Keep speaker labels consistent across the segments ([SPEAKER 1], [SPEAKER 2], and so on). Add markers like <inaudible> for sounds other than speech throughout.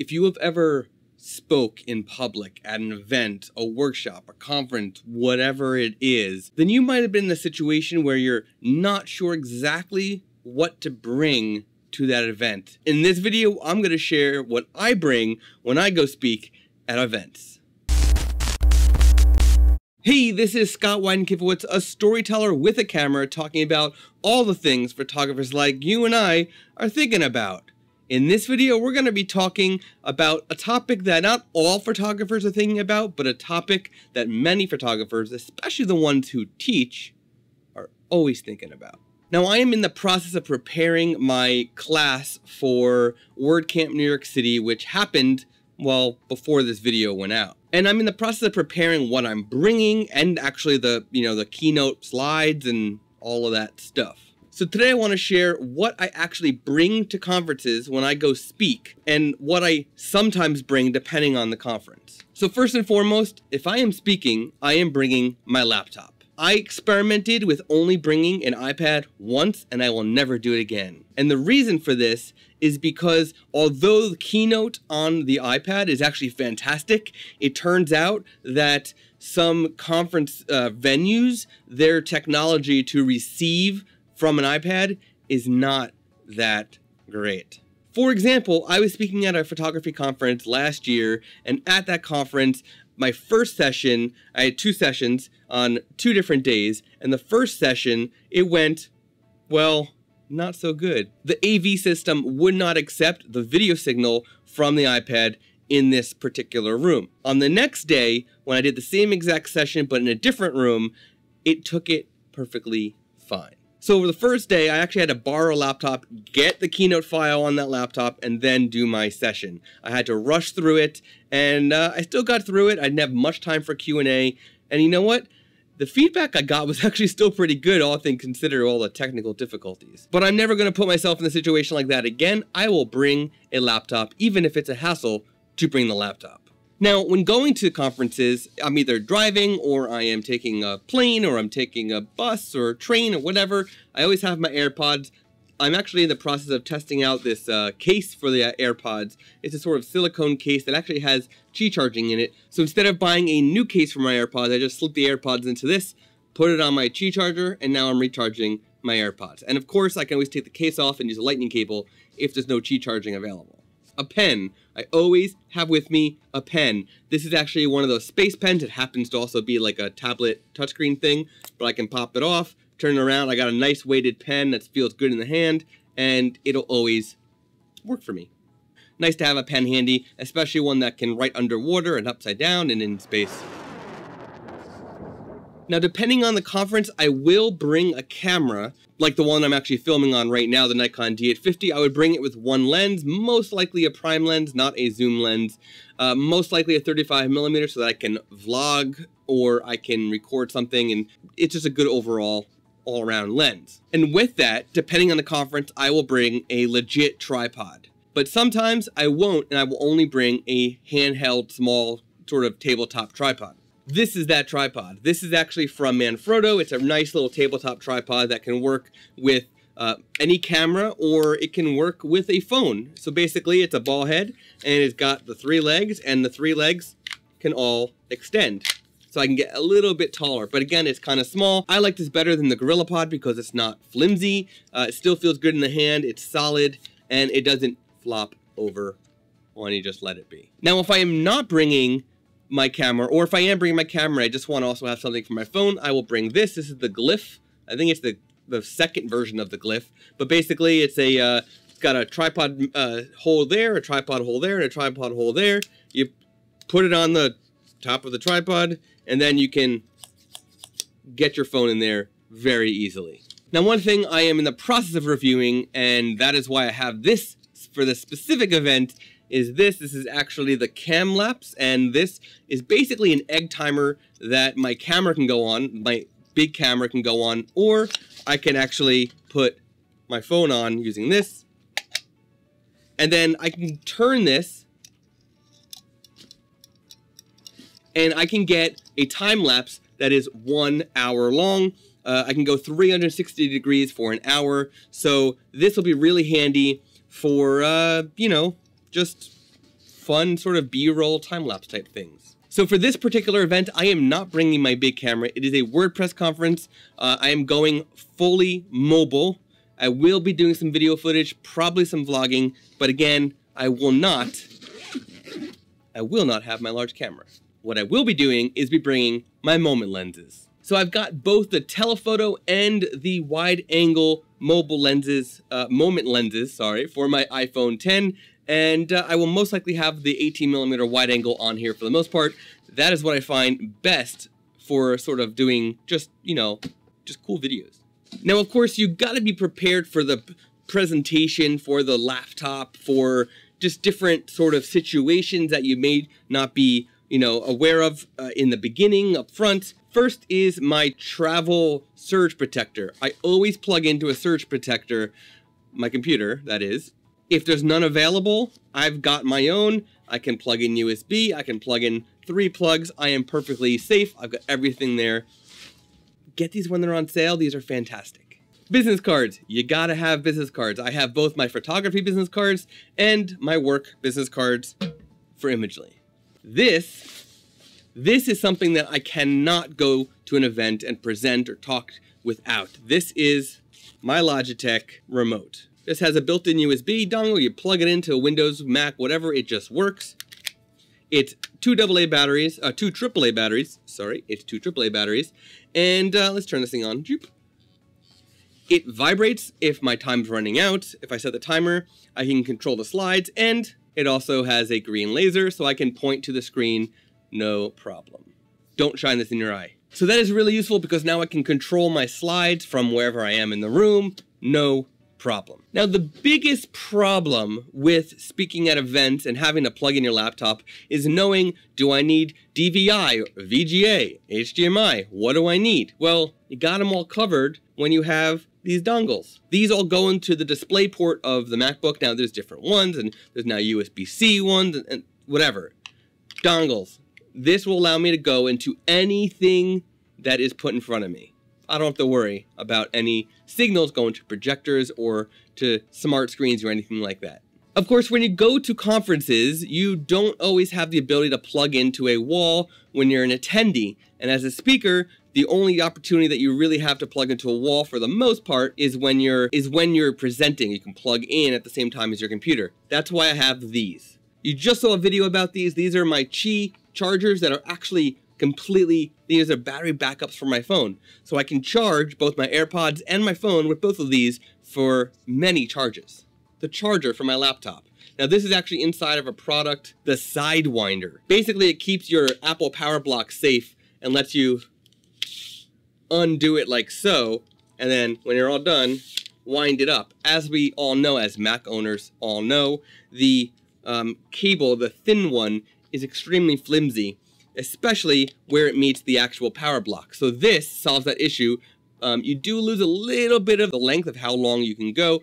[SPEAKER 1] If you have ever spoke in public at an event, a workshop, a conference, whatever it is, then you might have been in a situation where you're not sure exactly what to bring to that event. In this video, I'm going to share what I bring when I go speak at events. Hey, this is Scott Wyden Kivowitz, a storyteller with a camera talking about all the things photographers like you and I are thinking about. In this video, we're going to be talking about a topic that not all photographers are thinking about, but a topic that many photographers, especially the ones who teach, are always thinking about. Now, I am in the process of preparing my class for WordCamp New York City, which happened, well, before this video went out. And I'm in the process of preparing what I'm bringing and actually the, you know, the keynote slides and all of that stuff. So today I want to share what I actually bring to conferences when I go speak and what I sometimes bring depending on the conference. So first and foremost, if I am speaking, I am bringing my laptop. I experimented with only bringing an iPad once and I will never do it again. And the reason for this is because although the keynote on the iPad is actually fantastic, it turns out that some conference uh, venues, their technology to receive from an iPad is not that great. For example, I was speaking at a photography conference last year, and at that conference, my first session, I had two sessions on two different days, and the first session, it went, well, not so good. The AV system would not accept the video signal from the iPad in this particular room. On the next day, when I did the same exact session but in a different room, it took it perfectly fine. So over the first day, I actually had to borrow a laptop, get the keynote file on that laptop, and then do my session. I had to rush through it, and uh, I still got through it. I didn't have much time for Q&A, and you know what? The feedback I got was <laughs> actually still pretty good, all things considered all the technical difficulties. But I'm never going to put myself in a situation like that again. I will bring a laptop, even if it's a hassle, to bring the laptop. Now, when going to conferences, I'm either driving or I am taking a plane or I'm taking a bus or a train or whatever. I always have my AirPods. I'm actually in the process of testing out this uh, case for the uh, AirPods. It's a sort of silicone case that actually has Qi charging in it. So instead of buying a new case for my AirPods, I just slip the AirPods into this, put it on my Qi charger, and now I'm recharging my AirPods. And of course, I can always take the case off and use a lightning cable if there's no Qi charging available a pen. I always have with me a pen. This is actually one of those space pens. It happens to also be like a tablet touchscreen thing, but I can pop it off, turn it around. I got a nice weighted pen that feels good in the hand, and it'll always work for me. Nice to have a pen handy, especially one that can write underwater and upside down and in space. Now, depending on the conference, I will bring a camera, like the one I'm actually filming on right now, the Nikon D850. I would bring it with one lens, most likely a prime lens, not a zoom lens. Uh, most likely a 35 millimeter so that I can vlog or I can record something and it's just a good overall all around lens. And with that, depending on the conference, I will bring a legit tripod. But sometimes I won't and I will only bring a handheld small sort of tabletop tripod. This is that tripod. This is actually from Manfrotto. It's a nice little tabletop tripod that can work with uh, any camera or it can work with a phone. So basically it's a ball head and it's got the three legs and the three legs can all extend. So I can get a little bit taller, but again, it's kind of small. I like this better than the GorillaPod because it's not flimsy. Uh, it still feels good in the hand. It's solid and it doesn't flop over when you just let it be. Now, if I am not bringing my camera, or if I am bringing my camera, I just want to also have something for my phone, I will bring this. This is the Glif. I think it's the, the second version of the Glif, but basically it's a, uh, it's got a tripod uh, hole there, a tripod hole there, and a tripod hole there. You put it on the top of the tripod, and then you can get your phone in there very easily. Now, one thing I am in the process of reviewing, and that is why I have this for this specific event, is this. This is actually the Camlapse, and this is basically an egg timer that my camera can go on, my big camera can go on, or I can actually put my phone on using this, and then I can turn this, and I can get a time lapse that is one hour long. Uh, I can go 360 degrees for an hour, so this will be really handy for, uh, you know, just fun sort of B-roll time-lapse type things. So for this particular event, I am not bringing my big camera. It is a WordPress conference. Uh, I am going fully mobile. I will be doing some video footage, probably some vlogging, but again, I will not, I will not have my large camera. What I will be doing is be bringing my moment lenses. So I've got both the telephoto and the wide angle mobile lenses, uh, moment lenses, sorry, for my iPhone 10. And uh, I will most likely have the 18 millimeter wide angle on here for the most part. That is what I find best for sort of doing just, you know, just cool videos. Now, of course, you gotta be prepared for the presentation, for the laptop, for just different sort of situations that you may not be, you know, aware of uh, in the beginning up front. First is my travel surge protector. I always plug into a surge protector, my computer, that is. If there's none available, I've got my own. I can plug in USB, I can plug in three plugs. I am perfectly safe. I've got everything there. Get these when they're on sale. These are fantastic. Business cards. You gotta have business cards. I have both my photography business cards and my work business cards for Imagely. This this is something that I cannot go to an event and present or talk without. This is my Logitech remote. This has a built-in USB dongle. You plug it into a Windows, Mac, whatever. It just works. It's two AA batteries, uh, two AAA batteries. Sorry, it's two AAA batteries. And uh, let's turn this thing on. It vibrates if my time's running out. If I set the timer, I can control the slides. And it also has a green laser, so I can point to the screen no problem. Don't shine this in your eye. So that is really useful because now I can control my slides from wherever I am in the room, no problem. Now the biggest problem with speaking at events and having to plug in your laptop is knowing, do I need DVI, VGA, HDMI? What do I need? Well, you got them all covered when you have these dongles. These all go into the display port of the MacBook. Now there's different ones and there's now USB-C ones and, and whatever. Dongles, this will allow me to go into anything that is put in front of me. I don't have to worry about any signals going to projectors or to smart screens or anything like that. Of course, when you go to conferences, you don't always have the ability to plug into a wall when you're an attendee. And as a speaker, the only opportunity that you really have to plug into a wall for the most part is when you're is when you're presenting. You can plug in at the same time as your computer. That's why I have these. You just saw a video about these. These are my Qi chargers that are actually completely, these are battery backups for my phone. So I can charge both my AirPods and my phone with both of these for many charges. The charger for my laptop. Now this is actually inside of a product, the Sidewinder. Basically it keeps your Apple Power Block safe and lets you undo it like so, and then when you're all done, wind it up. As we all know, as Mac owners all know, the um, cable, the thin one, is extremely flimsy, especially where it meets the actual power block. So this solves that issue. Um, you do lose a little bit of the length of how long you can go,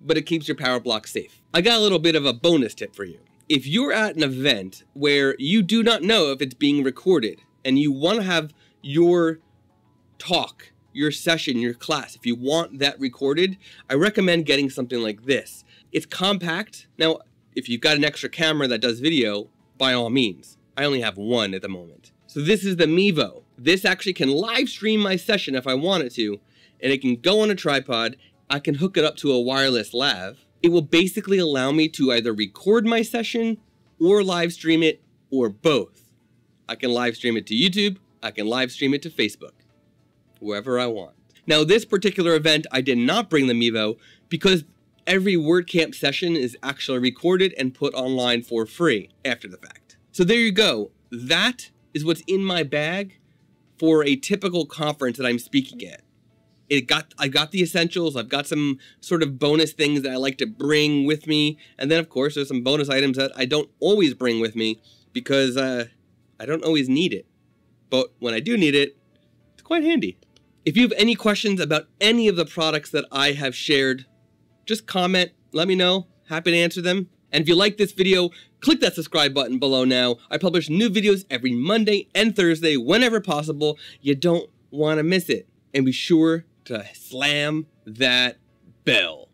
[SPEAKER 1] but it keeps your power block safe. I got a little bit of a bonus tip for you. If you're at an event where you do not know if it's being recorded and you want to have your talk, your session, your class, if you want that recorded, I recommend getting something like this. It's compact. Now, if you've got an extra camera that does video, by all means. I only have one at the moment. So this is the Mevo. This actually can live stream my session if I wanted to, and it can go on a tripod. I can hook it up to a wireless lav. It will basically allow me to either record my session or live stream it or both. I can live stream it to YouTube. I can live stream it to Facebook, wherever I want. Now this particular event, I did not bring the Mevo because every WordCamp session is actually recorded and put online for free after the fact. So there you go. That is what's in my bag for a typical conference that I'm speaking at. It got I got the essentials, I've got some sort of bonus things that I like to bring with me, and then of course there's some bonus items that I don't always bring with me because uh, I don't always need it. But when I do need it, it's quite handy. If you have any questions about any of the products that I have shared just comment, let me know. Happy to answer them. And if you like this video, click that subscribe button below now. I publish new videos every Monday and Thursday whenever possible. You don't want to miss it. And be sure to slam that bell.